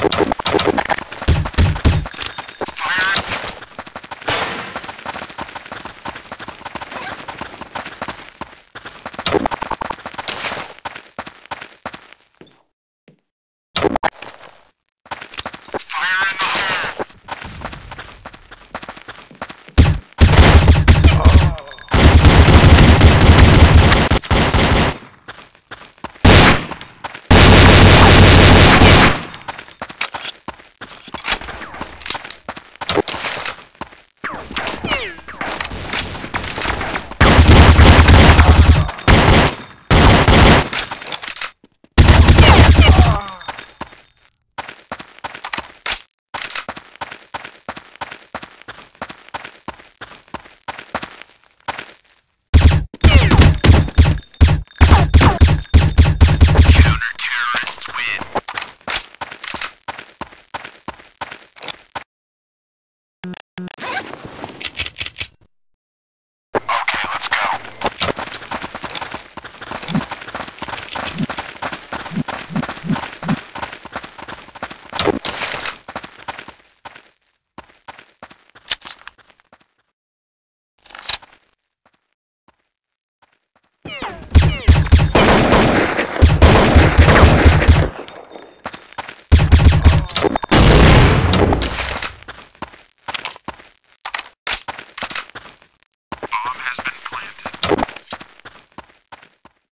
Pop, pop.